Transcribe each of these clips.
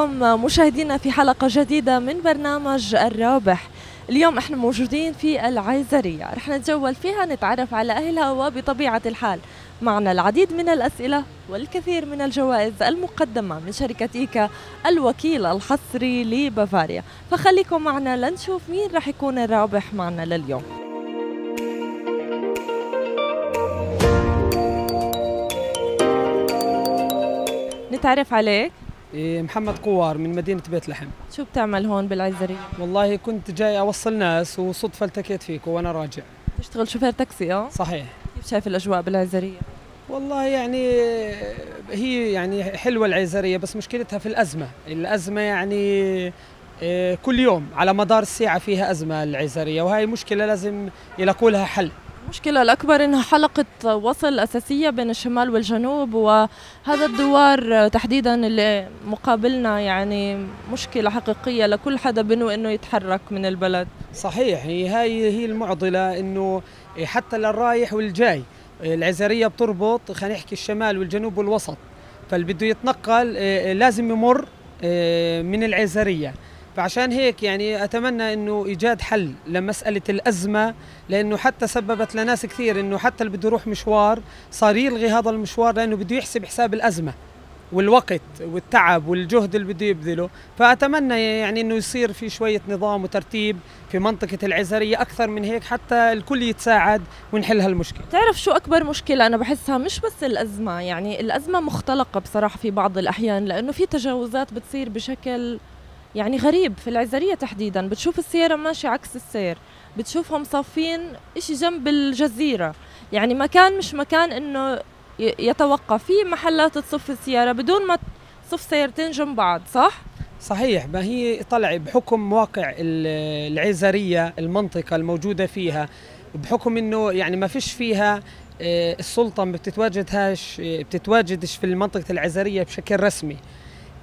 بكم مشاهدينا في حلقة جديدة من برنامج الرابح. اليوم إحنا موجودين في العيزرية رح نتجول فيها نتعرف على أهلها وبطبيعة الحال. معنا العديد من الأسئلة والكثير من الجوائز المقدمة من شركة إيكا الوكيل الحصري لبافاريا. فخليكم معنا لنشوف مين رح يكون الرابح معنا لليوم. نتعرف عليك. محمد قوار من مدينة بيت لحم شو بتعمل هون بالعيزرية؟ والله كنت جاي أوصل ناس وصدفة التقيت فيك وأنا راجع تشتغل شوفير تاكسي آه؟ صحيح كيف شايف الأجواء بالعيزرية؟ والله يعني هي يعني حلوة العيزرية بس مشكلتها في الأزمة الأزمة يعني إيه، كل يوم على مدار الساعة فيها أزمة العيزرية وهي مشكلة لازم يلاقوا لها حل المشكلة الأكبر إنها حلقة وصل أساسية بين الشمال والجنوب وهذا الدوار تحديدا اللي مقابلنا يعني مشكلة حقيقية لكل حدا بنو إنه يتحرك من البلد. صحيح هي هاي هي المعضلة إنه حتى للرايح والجاي العزرية بتربط خلينا نحكي الشمال والجنوب والوسط فاللي بده يتنقل آه، لازم يمر آه، من العزرية فعشان هيك يعني أتمنى إنه إيجاد حل لمسألة الأزمة لأنه حتى سببت لناس كثير إنه حتى اللي بده يروح مشوار صار يلغي هذا المشوار لأنه بده يحسب حساب الأزمة والوقت والتعب والجهد اللي بده يبذله. فأتمنى يعني إنه يصير في شوية نظام وترتيب في منطقة العزرية أكثر من هيك حتى الكل يتساعد ونحل هالمشكلة. تعرف شو أكبر مشكلة أنا بحسها؟ مش بس الأزمة يعني الأزمة مختلقة بصراحة في بعض الأحيان لأنه في تجاوزات بتصير بشكل يعني غريب في العزرية تحديدا بتشوف السيارة ماشية عكس السير بتشوفهم صافين إشي جنب الجزيرة. يعني مكان مش مكان إنه يتوقف في محلات تصف السيارة بدون ما تصف سيارتين جنب بعض صح؟ صحيح ما هي طلع بحكم واقع العزرية المنطقة الموجودة فيها بحكم إنه يعني ما فيش فيها آه، السلطة ما بتتواجدهاش آه، بتتواجدش في المنطقة العزرية بشكل رسمي.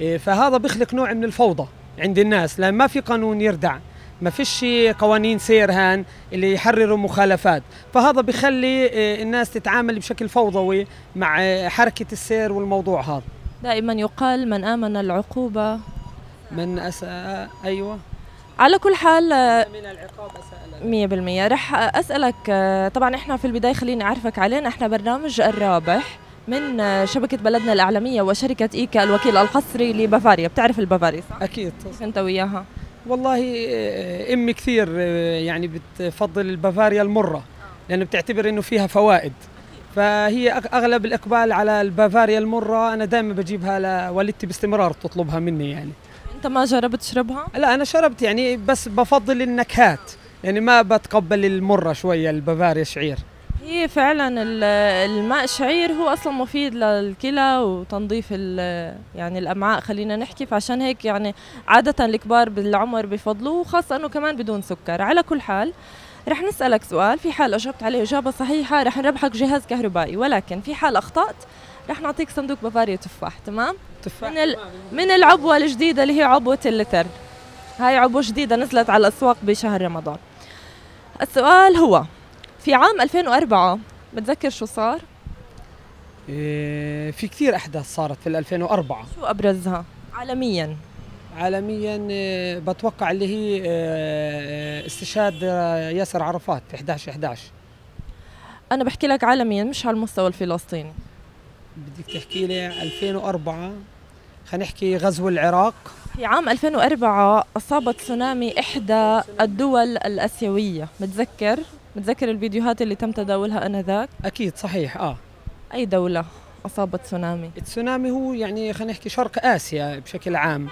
آه، فهذا بيخلق نوع من الفوضى. عند الناس لأن ما في قانون يردع. ما فيش قوانين سير هان اللي يحرروا مخالفات. فهذا بخلي آه، الناس تتعامل بشكل فوضوي مع آه، حركة السير والموضوع هذا. دائما يقال من آمن العقوبة. من أساء أيوة. على كل حال آه، من العقاب مية بالمية. رح أسألك طبعا إحنا في البداية خليني أعرفك علينا. إحنا برنامج الرابح. من شبكة بلدنا الإعلامية وشركة إيكا الوكيل الحصري لبافاريا بتعرف البافاري صح؟ أكيد أنت وياها؟ والله آه، أمي كثير آه، يعني بتفضل البافاريا المرة لأنه بتعتبر إنه فيها فوائد فهي أغلب الإقبال على البافاريا المرة أنا دائما بجيبها لوالدتي باستمرار تطلبها مني يعني أنت ما جربت تشربها؟ لا أنا شربت يعني بس بفضل النكهات يعني ما بتقبل المرة شوية البافاريا شعير هي فعلا الماء الشعير هو أصلا مفيد للكلى وتنظيف يعني الأمعاء خلينا نحكي. فعشان هيك يعني عادة الكبار بالعمر بفضلوه وخاصة إنه كمان بدون سكر. على كل حال رح نسألك سؤال. في حال أجبت عليه إجابة صحيحة رح نربحك جهاز كهربائي. ولكن في حال أخطأت رح نعطيك صندوق بافاريا تفاح. تمام؟ تفاح. من, ال... من العبوة الجديدة اللي هي عبوة اللتر. هاي عبوة جديدة نزلت على الأسواق بشهر رمضان. السؤال هو في عام 2004 بتذكر شو صار؟ إيه في كثير أحداث صارت في 2004 شو أبرزها عالميا؟ عالميا إيه، بتوقع اللي هي إيه، استشهاد ياسر عرفات في 11 11 أنا بحكي لك عالميا مش على المستوى الفلسطيني. بدك تحكي لي 2004 خلينا نحكي غزو العراق. في عام 2004 أصابت تسونامي إحدى الدول الآسيوية متذكر متذكر الفيديوهات اللي تم تداولها آنذاك؟ أكيد صحيح آه. أي دولة أصابت تسونامي؟ التسونامي هو يعني خلينا نحكي شرق آسيا بشكل عام.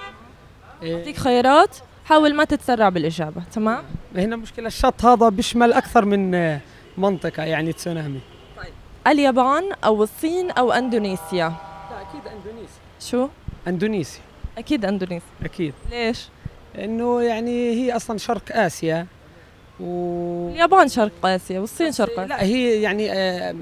أعطيك خيارات حاول ما تتسرع بالإجابة تمام؟ هنا مشكلة الشط هذا بيشمل أكثر من منطقة يعني تسونامي. طيب. اليابان أو الصين أو أندونيسيا؟ لا أكيد أندونيسيا. شو؟ أندونيسيا. أكيد أندونيسيا. أكيد. ليش؟ إنه يعني هي أصلا شرق آسيا. و... اليابان شرق آسيا والصين شرق آسيا. لا هي يعني آه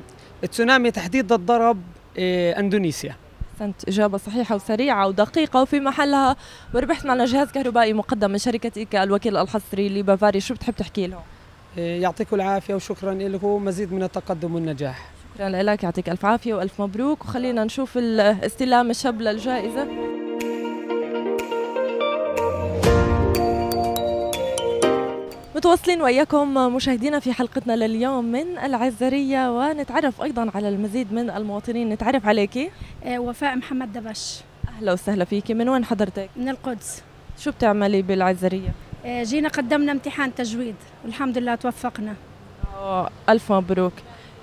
التسونامي تحديد الضرب آه إندونيسيا. أحسنت. إجابة صحيحة وسريعة ودقيقة. وفي محلها وربحت معنا جهاز كهربائي مقدم من شركة إيكا الوكيل الحصري لبافاري. شو بتحب تحكي لهم آه يعطيكم العافية وشكرا لكم مزيد من التقدم والنجاح. شكرا لك. يعطيك ألف عافية وألف مبروك. وخلينا نشوف استلام الشاب للجائزه متواصلين وياكم مشاهدينا في حلقتنا لليوم من العزرية ونتعرف أيضا على المزيد من المواطنين. نتعرف عليكي آه، وفاء محمد دبش. أهلا وسهلا فيكي من وين حضرتك؟ من القدس. شو بتعملي بالعزرية؟ آه، جينا قدمنا امتحان تجويد. والحمد لله توفقنا. أوه، ألف مبروك.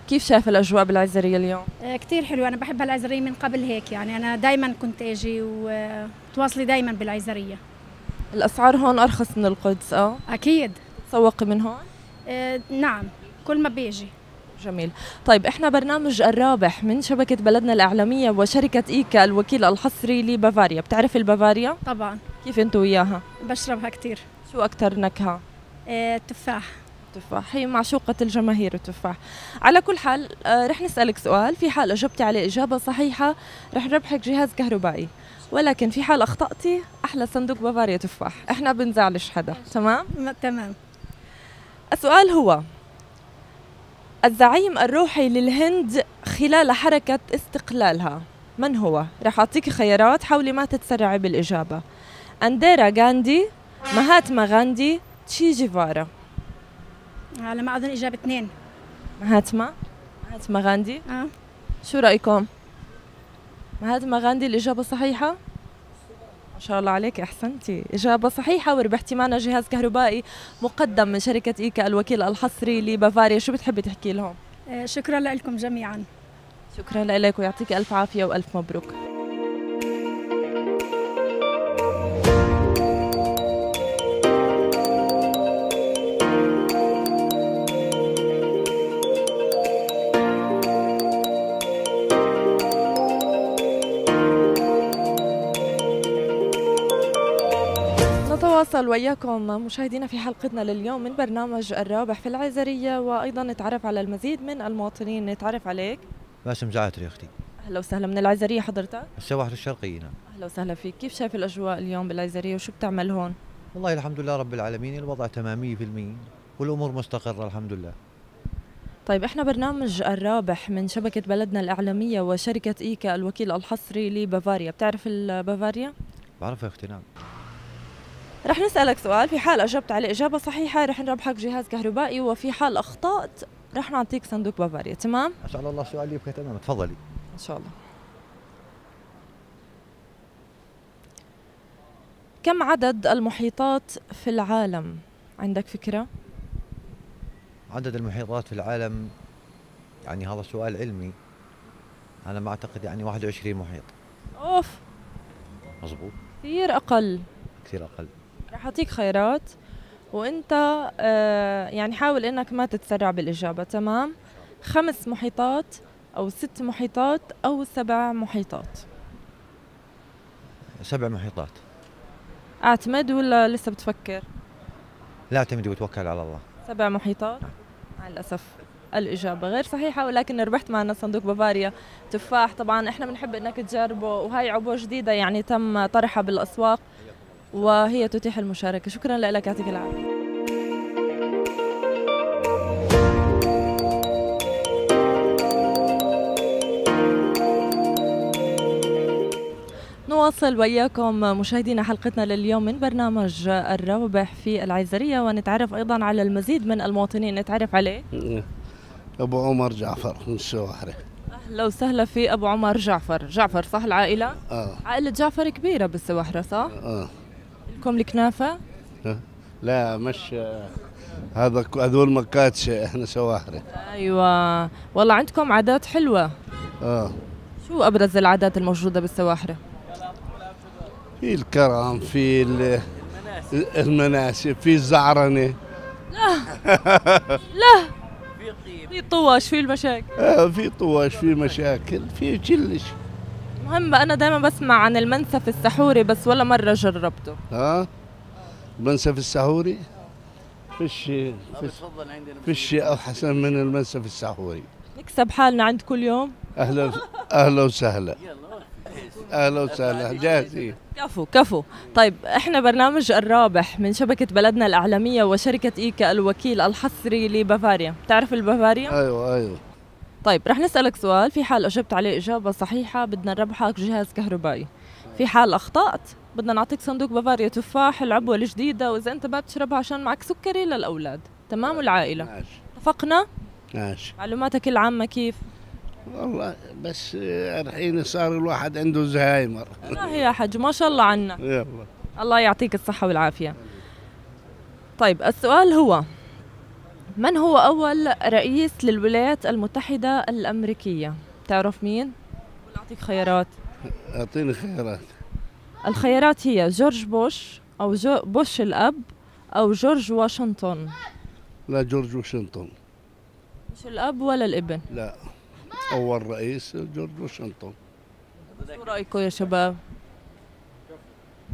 كيف شايف الأجواء بالعزرية اليوم؟ آه، كتير حلو أنا بحب العزرية من قبل هيك يعني. أنا دايما كنت أجي وتواصلي دايما بالعزرية. الأسعار هون أرخص من القدس أه؟ أكيد. تسوقي من هون؟ آه، نعم كل ما بيجي. جميل. طيب إحنا برنامج الرابح من شبكة بلدنا الإعلامية وشركة إيكا الوكيل الحصري لبافاريا. بتعرف البافاريا؟ طبعا. كيف أنتوا وياها؟ بشربها كتير. شو أكتر نكهة؟ آه، تفاح. التفاح هي معشوقة الجماهير التفاح على كل حال آه، رح نسألك سؤال. في حال أجبتي عليه إجابة صحيحة رح نربحك جهاز كهربائي. ولكن في حال أخطأتي أحلى صندوق بافاريا تفاح. إحنا بنزعلش حدا. تمام؟ تمام. السؤال هو الزعيم الروحي للهند خلال حركة استقلالها من هو؟ رح أعطيك خيارات حاولي ما تتسرعي بالإجابة أنديرا غاندي مهاتما غاندي تشي جيفارا على ما أظن إجابة اثنين مهاتما مهاتما غاندي آه. شو رأيكم؟ مهاتما غاندي الإجابة صحيحة؟ ما شاء الله عليك أحسنتي إجابة صحيحة وربحتي معنا جهاز كهربائي مقدم من شركة إيكا الوكيل الحصري لبافاريا. شو بتحبي تحكي لهم؟ آه، شكرا لكم جميعا. شكرا لك ويعطيك ألف عافية وألف مبروك. نتواصل وياكم مشاهدينا في حلقتنا لليوم من برنامج الرابح في العزرية وأيضا نتعرف على المزيد من المواطنين. نتعرف عليك. باسم زعتري أختي أهلا وسهلا. من العزرية حضرتك؟ السواحل الشرقية نعم أهلا وسهلا فيك. كيف شايف الأجواء اليوم بالعزرية؟ وشو بتعمل هون؟ والله الحمد لله رب العالمين الوضع تمام 100% والأمور مستقرة الحمد لله. طيب إحنا برنامج الرابح من شبكة بلدنا الإعلامية وشركة إيكا الوكيل الحصري لبافاريا. بتعرف البافاريا؟ بعرف يا أختي نعم. رح نسألك سؤال. في حال أجبت عليه إجابة صحيحة رح نربحك جهاز كهربائي. وفي حال أخطأت رح نعطيك صندوق بافاريا تمام؟ أسأل الله السؤال يبقى تمام. تفضلي. إن شاء الله. كم عدد المحيطات في العالم؟ عندك فكرة؟ عدد المحيطات في العالم يعني هذا سؤال علمي. أنا ما أعتقد يعني 21 محيط. أوف! مزبوط كثير أقل. كثير أقل. رح أعطيك خيارات وإنت آه يعني حاول إنك ما تتسرع بالإجابة تمام؟ خمس محيطات أو ست محيطات أو سبع محيطات. سبع محيطات. أعتمد ولا لسه بتفكر؟ لا اعتمدي وتوكل على الله. سبع محيطات؟ مع الأسف الإجابة غير صحيحة ولكن ربحت معنا صندوق بافاريا تفاح. طبعا إحنا بنحب إنك تجربه وهي عبوة جديدة يعني تم طرحها بالأسواق. وهي تتيح المشاركة. شكرا لك. يعطيك العافية. نواصل وياكم مشاهدينا حلقتنا لليوم من برنامج الرابح في العزرية ونتعرف أيضا على المزيد من المواطنين. نتعرف عليه. أبو عمر جعفر من الشواحرة أهلا وسهلا في أبو عمر جعفر. جعفر صح العائلة؟ آه. عائلة جعفر كبيرة بالسواحرة صح؟ آه. لكم الكنافة؟ لا. مش هذا هذول مكاتشة إحنا سواحرة أيوة. والله عندكم عادات حلوة. آه. شو أبرز العادات الموجودة بالسواحرة؟ في الكرم في ال- المناسب في الزعرنة. في طواش في المشاكل. آه في طواش في مشاكل في كلش. المهم أنا دائما بسمع عن المنسف السحوري بس ولا مرة جربته. ها؟ منسف السحوري؟ فيش فيش فيش أحسن من المنسف السحوري. نكسب حالنا عند كل يوم؟ أهلا أهلا وسهلا. أهلا وسهلا. جاهزين. كفو كفو. طيب إحنا برنامج الرابح من شبكة بلدنا الإعلامية وشركة إيكا الوكيل الحصري لبافاريا. بتعرف البافاريا؟ أيوه أيوه. طيب رح نسألك سؤال. في حال أجبت عليه إجابة صحيحة بدنا نربحك جهاز كهربائي. في حال أخطأت بدنا نعطيك صندوق بافاريا تفاح العبوة الجديدة وإذا أنت ما بتشربها عشان معك سكري للأولاد. تمام والعائلة ماشي اتفقنا؟ ماشي معلوماتك العامة كيف؟ والله بس الحين صار الواحد عنده زهايمر. لا يا حج ما شاء الله عنا. يلا. الله يعطيك الصحة والعافية. طيب السؤال هو من هو أول رئيس للولايات المتحدة الأمريكية؟ تعرف مين؟ ولا أعطيك خيارات. أعطيني خيارات. الخيارات هي جورج بوش أو جو بوش الأب أو جورج واشنطن. لا جورج واشنطن. مش الأب ولا الإبن؟ لا. أول رئيس جورج واشنطن. شو رأيكم يا شباب؟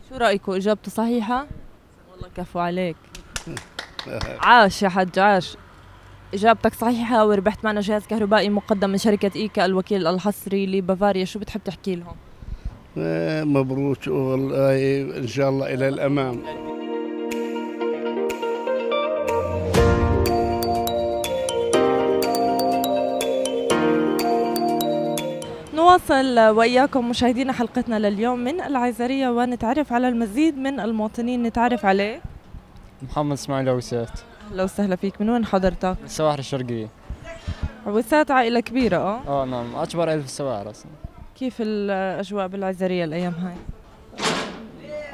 شو رأيكم؟ إجابته صحيحة؟ والله كفو عليك. عاش يا حج عاش. إجابتك صحيحة وربحت معنا جهاز كهربائي مقدم من شركة إيكا الوكيل الحصري لبافاريا. شو بتحب تحكي لهم؟ آه، مبروك والله إن شاء الله إلى الأمام. نواصل وإياكم مشاهدينا حلقتنا لليوم من العيزرية ونتعرف على المزيد من المواطنين نتعرف عليه. محمد اسماعيل عوسات أهلا وسهلا فيك. من وين حضرتك؟ من السواحل الشرقية. عويسات عائلة كبيرة أه؟ آه نعم. أكبر عيلة في السواحل أصلا. كيف الأجواء بالعيزرية الأيام هاي؟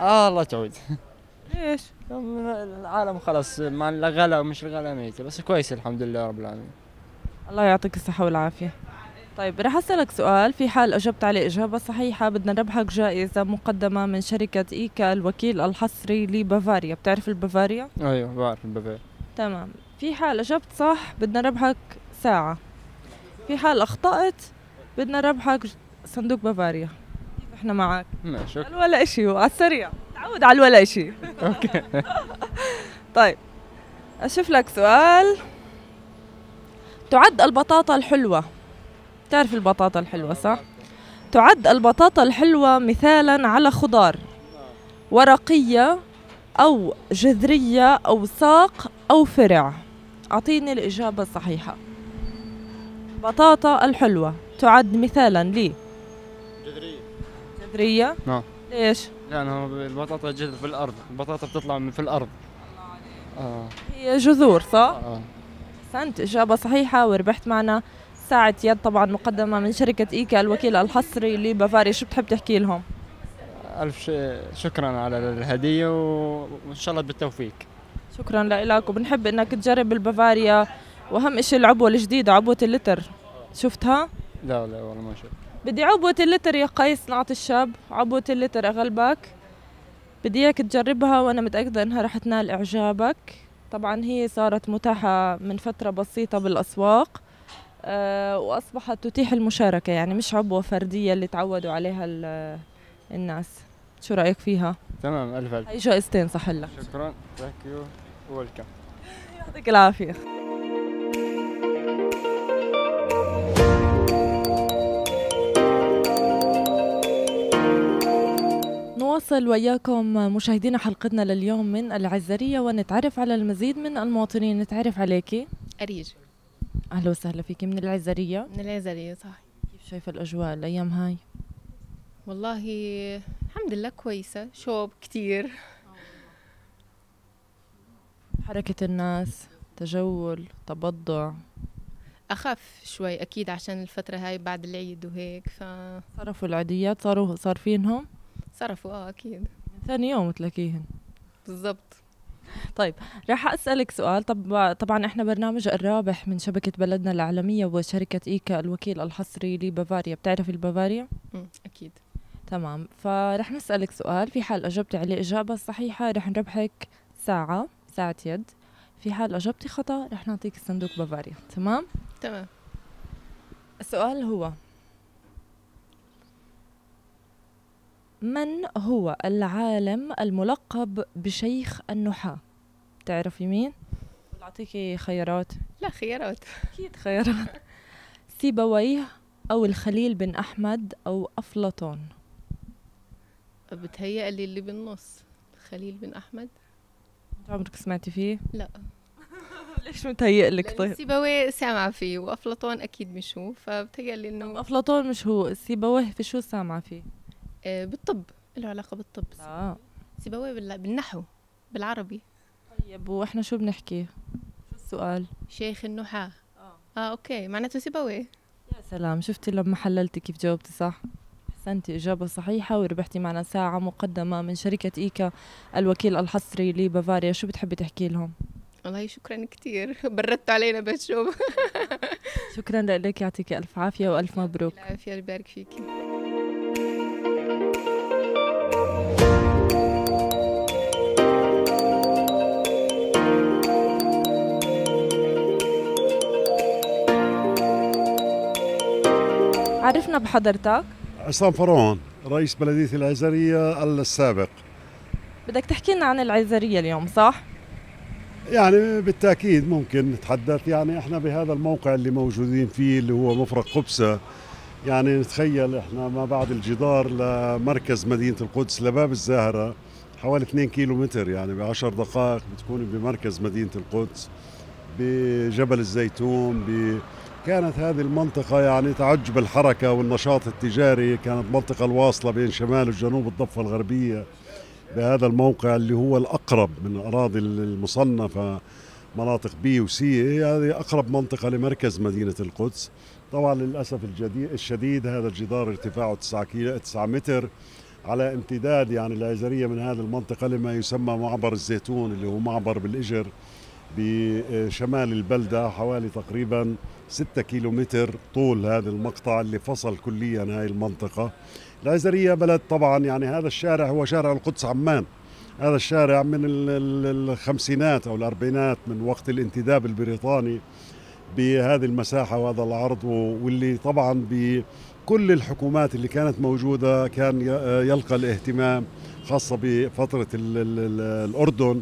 آه الله تعود ليش؟ العالم خلص مع الغلا ومش الغلا ميتة بس كويس الحمد لله رب العالمين. الله يعطيك الصحة والعافية. طيب رح أسألك سؤال. في حال أجبت عليه إجابة صحيحة بدنا نربحك جائزة مقدمة من شركة إيكا الوكيل الحصري لبافاريا. بتعرف البافاريا؟ أيوه بعرف البافاريا تمام. في حال أجبت صح بدنا نربحك ساعة. في حال أخطأت بدنا نربحك صندوق بافاريا. كيف إحنا معك؟ ماشي على ولا إشي على السريع. تعود على ولا إشي. okay. طيب أشوف لك سؤال. تعد البطاطا الحلوة. تعرف البطاطا الحلوة صح؟ تعد البطاطا الحلوة مثالا على خضار ورقية أو جذرية أو ساق أو فرع. أعطيني الإجابة الصحيحة. بطاطا الحلوة. تعد مثالا لي. جذرية. جذرية؟ نعم. ليش؟ لا أنا البطاطا جذر في الأرض. البطاطا بتطلع من في الأرض. آه هي جذور صح؟ آه. أحسنت. إجابة صحيحة وربحت معنا ساعة يد طبعا مقدمة من شركة إيكا الوكيل الحصري لبافاريا شو بتحب تحكي لهم؟ ألف ش- شكرا على الهدية وإن شاء الله بالتوفيق. شكرا لك وبنحب إنك تجرب البافاريا وأهم إشي العبوة الجديدة عبوة اللتر. شفتها؟ لا لا والله ما شاء بدي عبوة اللتر يا قيس نعطي الشاب. عبوة اللتر أغلبك. بدي إياك تجربها وأنا متأكدة إنها رح تنال إعجابك. طبعا هي صارت متاحة من فترة بسيطة بالأسواق. أه وأصبحت تتيح المشاركة يعني مش عبوة فردية اللي تعودوا عليها ال- الناس. شو رأيك فيها؟ تمام ألف ألف. هاي جائزتين صح لك شكرا. thank you welcome يعطيك العافية. نواصل وياكم مشاهدينا حلقتنا لليوم من العزرية ونتعرف على المزيد من المواطنين. نتعرف عليكي. أريج. أهلا وسهلا فيكي من العزرية؟ من العزرية صح كيف شايفة الأجواء الأيام هاي؟ والله الحمد لله كويسة شوب كتير. حركة الناس تجول تبضع. أخف شوي أكيد عشان الفترة هاي بعد العيد وهيك فصرفوا صرفوا العيديات صاروا صار فينهم آه أكيد. ثاني يوم تلاقيهن. بالضبط. راح أسألك سؤال. طب طبعا إحنا برنامج الرابح من شبكة بلدنا العالمية وشركة إيكا الوكيل الحصري لبافاريا. بتعرفي البافاريا؟ مم، أكيد. تمام. فرح نسألك سؤال. في حال أجبتي عليه إجابة صحيحة رح نربحك ساعة ساعة يد. في حال أجبتي خطأ رح نعطيك صندوق بافاريا. تمام؟ تمام. السؤال هو من هو العالم الملقب بشيخ النحاة؟ تعرفي مين؟ ولا أعطيكي خيارات؟ لا خيارات أكيد خيارات سيبويه أو الخليل بن أحمد أو أفلاطون بتهيأ لي اللي بالنص خليل بن أحمد أنت عمرك سمعتي فيه؟ لا ليش متهيئ لك لأن طيب؟ سيبويه سامعة فيه وأفلاطون أكيد مش هو فبتهيأ لي إنه أفلاطون مش هو سيبويه في شو سامعة فيه؟ آه، بالطب. له علاقة بالطب؟ سيبويه بال- بالنحو بالعربي. طيب وإحنا شو بنحكي؟ شو السؤال؟ شيخ النحاة. آه. أوكي. معناته سيبويه. يا سلام. شفتي لما حللتي كيف جاوبتي صح؟ أحسنتي. إجابة صحيحة وربحتي معنا ساعة مقدمة من شركة إيكا الوكيل الحصري لبافاريا. شو بتحبي تحكي لهم؟ والله شكرا كتير. بردتوا علينا بهالشوب شكرا لك. يعطيك ألف عافية وألف مبروك. العافية. يبارك فيكي. عرفنا بحضرتك؟ عصام فرعون رئيس بلدية العزرية السابق. بدك تحكي لنا عن العزرية اليوم صح؟ يعني بالتأكيد ممكن نتحدث. يعني إحنا بهذا الموقع اللي موجودين فيه اللي هو مفرق قبسة يعني نتخيل إحنا ما بعد الجدار لمركز مدينة القدس لباب الزاهرة حوالي 2 كيلو متر يعني بعشر دقائق بتكون بمركز مدينة القدس بجبل الزيتون ب كانت هذه المنطقة يعني تعج بالحركة والنشاط التجاري. كانت منطقة الواصلة بين شمال وجنوب الضفة الغربية بهذا الموقع اللي هو الأقرب من الأراضي المصنفة مناطق بي وسي هذه أقرب منطقة لمركز مدينة القدس. طبعا للأسف الشديد هذا الجدار ارتفاعه 9 كيلو 9 متر على امتداد يعني العزرية من هذه المنطقة لما يسمى معبر الزيتون اللي هو معبر بالإجر. بشمال البلدة حوالي تقريبا 6 كيلو متر طول هذا المقطع اللي فصل كليا هاي المنطقة. العزرية بلد طبعا يعني هذا الشارع هو شارع القدس عمان. هذا الشارع من ال- ال- الخمسينات أو الأربعينات من وقت الانتداب البريطاني بهذه المساحة وهذا العرض واللي طبعا بكل الحكومات اللي كانت موجودة كان يلقى الاهتمام خاصة بفترة ال- ال- ال- الأردن.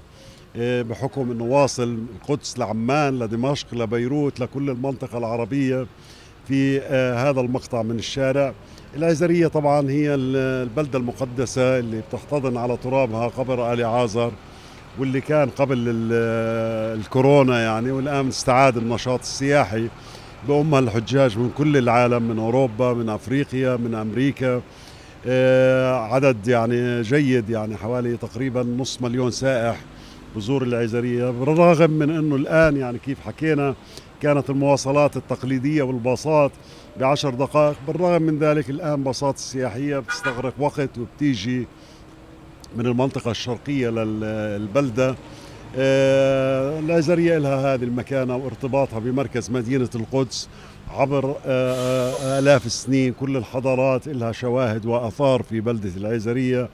بحكم إنه واصل القدس لعمان لدمشق لبيروت لكل المنطقة العربية في آه، هذا المقطع من الشارع. العزريه طبعا هي ال- البلدة المقدسة اللي بتحتضن على ترابها قبر آل عازر واللي كان قبل ال- الكورونا يعني والآن استعاد النشاط السياحي بأمها الحجاج من كل العالم من أوروبا من أفريقيا من أمريكا. آه، عدد يعني جيد يعني حوالي تقريبا نص مليون سائح. بزور العزرية بالرغم من أنه الآن يعني كيف حكينا كانت المواصلات التقليدية والباصات بعشر دقائق بالرغم من ذلك الآن باصات السياحية بتستغرق وقت وبتيجي من المنطقة الشرقية للبلدة. آه، العزرية لها هذه المكانة وارتباطها بمركز مدينة القدس عبر آه، آه، آلاف السنين. كل الحضارات لها شواهد وآثار في بلدة العزرية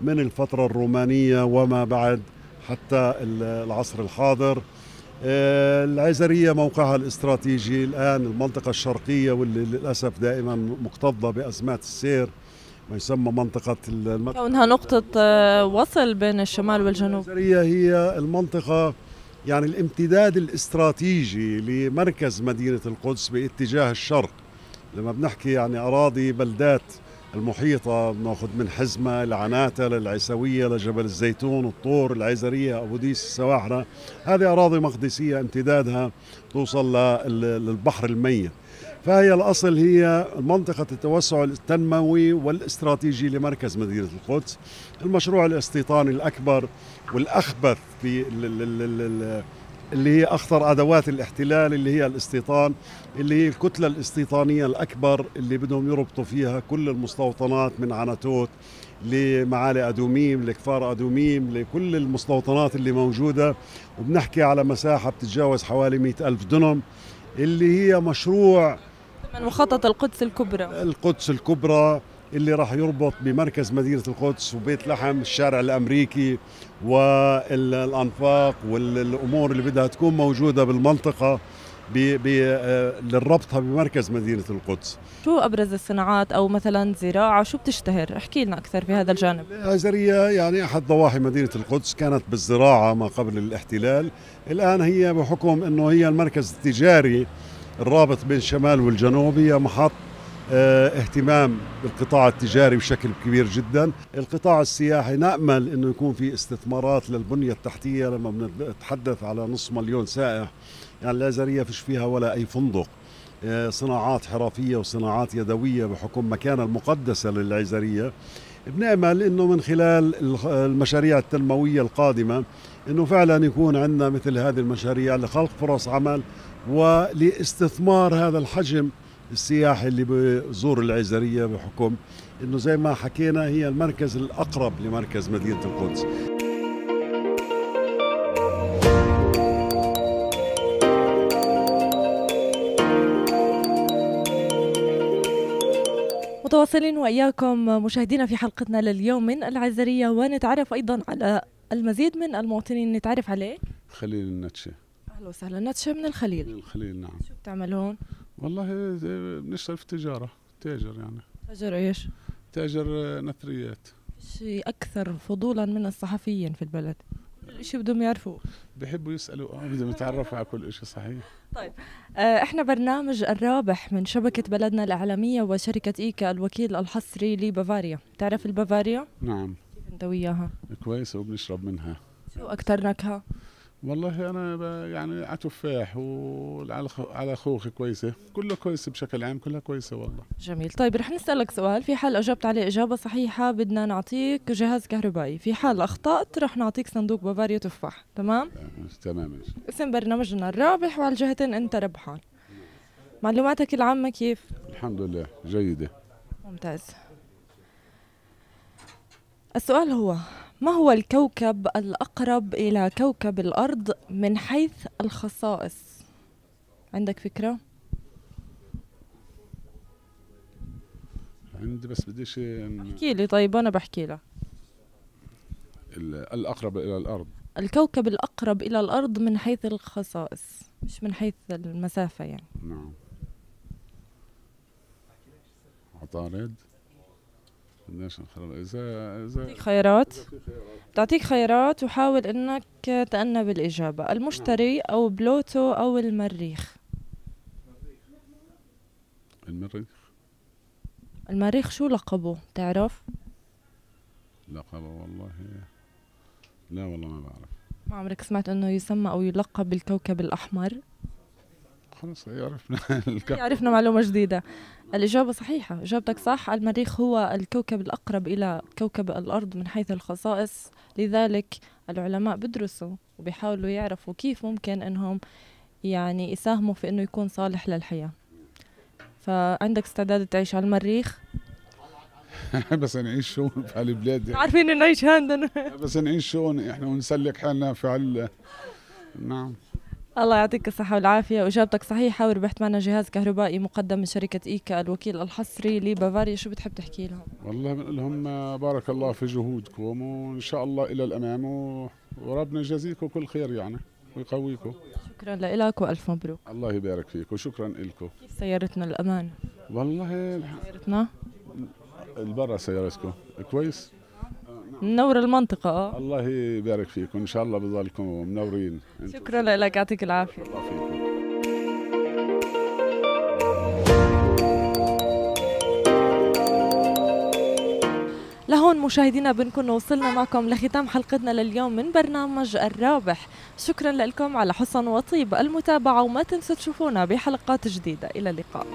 من الفترة الرومانية وما بعد. حتى ال- العصر الحاضر. آه، العزرية موقعها الاستراتيجي الآن المنطقة الشرقية واللي للأسف دائما مكتظة بأزمات السير. ما يسمى منطقة الم- كونها نقطة آه، وصل بين الشمال والجنوب. العزرية هي المنطقة يعني الامتداد الاستراتيجي لمركز مدينة القدس باتجاه الشرق. لما بنحكي يعني أراضي بلدات المحيطة بناخذ من حزمة لعناتة للعيسوية لجبل الزيتون الطور العزرية أبو ديس السواحرة. هذه أراضي مقدسية امتدادها توصل لل- للبحر الميت. فهي الأصل هي منطقة التوسع التنموي والاستراتيجي لمركز مدينة القدس. المشروع الاستيطاني الأكبر والأخبث في ال- ال- ال- ال- ال- اللي هي أخطر أدوات الاحتلال اللي هي الاستيطان اللي هي الكتلة الاستيطانية الأكبر اللي بدهم يربطوا فيها كل المستوطنات من عناتوت لمعالي أدوميم لكفار أدوميم لكل المستوطنات اللي موجودة. وبنحكي على مساحة بتتجاوز حوالي مئة ألف دنم اللي هي مشروع من مخطط القدس الكبرى. القدس الكبرى. اللي راح يربط بمركز مدينة القدس وبيت لحم الشارع الأمريكي والأنفاق والأمور اللي بدها تكون موجودة بالمنطقة ب- آه، للربطها بمركز مدينة القدس. شو أبرز الصناعات أو مثلا زراعة؟ شو بتشتهر؟ احكي لنا أكثر في هذا الجانب. العزرية يعني أحد ضواحي مدينة القدس كانت بالزراعة ما قبل الاحتلال. الآن هي بحكم أنه هي المركز التجاري الرابط بين الشمال والجنوب هي محط اهتمام بالقطاع التجاري بشكل كبير جدا. القطاع السياحي نأمل أنه يكون في استثمارات للبنية التحتية لما بنتحدث على نصف مليون سائح يعني العزرية فيش فيها ولا أي فندق. آه، صناعات حرفية وصناعات يدوية بحكم مكانها المقدسة للعزرية. بنأمل إنه من خلال المشاريع التنموية القادمة إنه فعلا يكون عندنا مثل هذه المشاريع لخلق فرص عمل ولإستثمار هذا الحجم السياحي اللي بزور العزرية بحكم إنه زي ما حكينا هي المركز الأقرب لمركز مدينة القدس. متواصلين وإياكم مشاهدينا في حلقتنا لليوم من العزرية ونتعرف أيضا على المزيد من المواطنين نتعرف عليه. خليل النتشة أهلا وسهلا. نتشة من الخليل. الخليل نعم. شو بتعمل هون؟ والله بنشتغل في التجارة تاجر يعني تاجر إيش؟ تاجر آه، نثريات شيء أكثر فضولا من الصحفيين في البلد كل شيء بدهم يعرفوه بيحبوا يسألوا آه بدهم يتعرفوا على كل شيء صحيح آه، إحنا برنامج الرابح من شبكة بلدنا الإعلامية وشركة إيكا الوكيل الحصري لبافاريا تعرف البافاريا؟ نعم كيف انت وياها؟ كويسة وبنشرب منها شو أكثر نكهة؟ والله أنا ب- يعني على تفاح وعلى على خوخ كويسة. كله كويسة بشكل عام كلها كويسة والله. جميل. طيب رح نسألك سؤال. في حال أجبت عليه إجابة صحيحة بدنا نعطيك جهاز كهربائي. في حال أخطأت رح نعطيك صندوق بافاريا تفاح. تمام؟ تمام اسم برنامجنا الرابح وعلى الجهتين أنت ربحان. معلوماتك العامة كيف؟ الحمد لله جيدة. ممتاز. السؤال هو ما هو الكوكب الأقرب إلى كوكب الأرض من حيث الخصائص؟ عندك فكرة؟ عندي بس بديش احكي لي طيب وأنا بحكي لك. ال- الأقرب إلى الأرض. الكوكب الأقرب إلى الأرض من حيث الخصائص مش من حيث المسافة يعني. نعم. عطارد. بدناش نخرب. إذا إذا تعطيك خيارات؟ تعطيك خيارات. وحاول إنك تأنب الإجابة. المشتري أو بلوتو أو المريخ. المريخ؟ المريخ شو لقبه؟ تعرف؟ لقبه والله. لا والله ما بعرف. ما عمرك سمعت إنه يسمى أو يلقب بالكوكب الأحمر؟ خلص عرفنا عرفنا معلومة جديدة. الإجابة صحيحة. إجابتك صح. المريخ هو الكوكب الأقرب إلى كوكب الأرض من حيث الخصائص. لذلك العلماء بدرسوا وبيحاولوا يعرفوا كيف ممكن إنهم يعني يساهموا في إنه يكون صالح للحياة. فعندك استعداد تعيش على المريخ؟ بس نعيش شون في هالبلاد عارفين نعيش عندنا. بس نعيش شون إحنا ونسلك حالنا في هال نعم. الله يعطيك الصحة والعافية. وإجابتك صحيحة وربحت معنا جهاز كهربائي مقدم من شركة إيكا الوكيل الحصري لبافاريا. شو بتحب تحكي لهم؟ والله بنقول لهم بارك الله في جهودكم وإن شاء الله إلى الأمام و- وربنا يجازيكم كل خير يعني ويقويكم. شكرا لك وألف مبروك. الله يبارك فيكم شكرا لكم كيف سيارتنا الأمان؟ والله سيارتنا؟ البرا سيارتكم. كويس؟ منور المنطقة آه. الله يبارك فيكم إن شاء الله بضلكم منورين. شكرا لك يعطيك العافية. الله فيكم. لهون مشاهدينا بنكون وصلنا معكم لختام حلقتنا لليوم من برنامج الرابح. شكرا لكم على حسن وطيب المتابعة وما تنسوا تشوفونا بحلقات جديدة. إلى اللقاء.